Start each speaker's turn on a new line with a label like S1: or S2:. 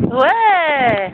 S1: Ouais.